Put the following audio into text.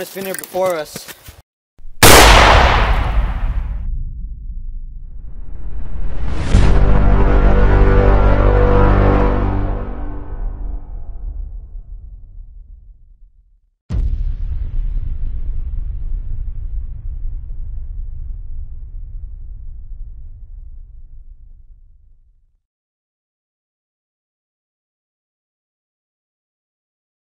one has been here before us.